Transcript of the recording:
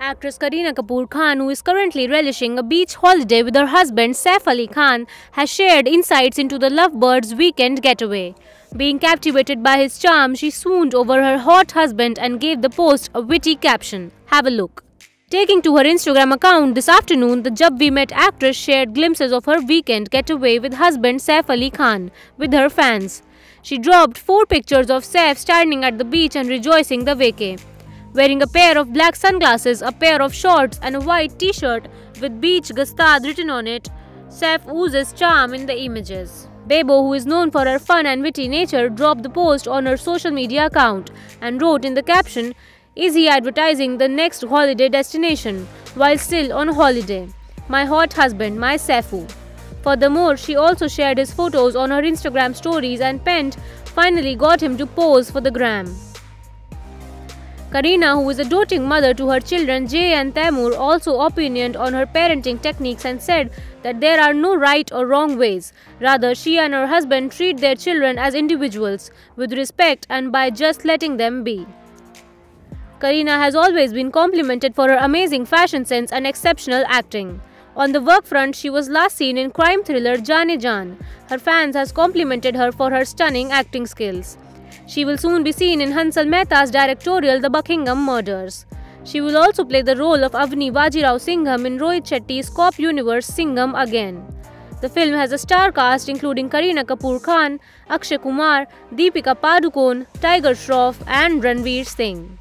Actress Kareena Kapoor Khan, who is currently relishing a beach holiday with her husband Saif Ali Khan, has shared insights into the lovebirds' weekend getaway. Being captivated by his charm, she swooned over her hot husband and gave the post a witty caption. Have a look. Taking to her Instagram account this afternoon, the Jab We Met actress shared glimpses of her weekend getaway with husband Saif Ali Khan with her fans. She dropped four pictures of Saif standing at the beach and rejoicing the vacay. Wearing a pair of black sunglasses, a pair of shorts, and a white t shirt with Beach Gstaad written on it, Saif oozes charm in the images. Bebo, who is known for her fun and witty nature, dropped the post on her social media account and wrote in the caption, Is he advertising the next holiday destination while still on holiday? My hot husband, my Saifu. Furthermore, she also shared his photos on her Instagram stories and penned, finally got him to pose for the gram. Kareena, who is a doting mother to her children Jeh and Taimur, also opinioned on her parenting techniques and said that there are no right or wrong ways. Rather, she and her husband treat their children as individuals, with respect and by just letting them be. Kareena has always been complimented for her amazing fashion sense and exceptional acting. On the work front, she was last seen in crime thriller Jaane Jaan. Her fans has complimented her for her stunning acting skills. She will soon be seen in Hansal Mehta's directorial The Buckingham Murders. She will also play the role of Avni Vajirao Singham in Rohit Shetty's Cop Universe Singham Again. The film has a star cast including Kareena Kapoor Khan, Akshay Kumar, Deepika Padukone, Tiger Shroff and Ranveer Singh.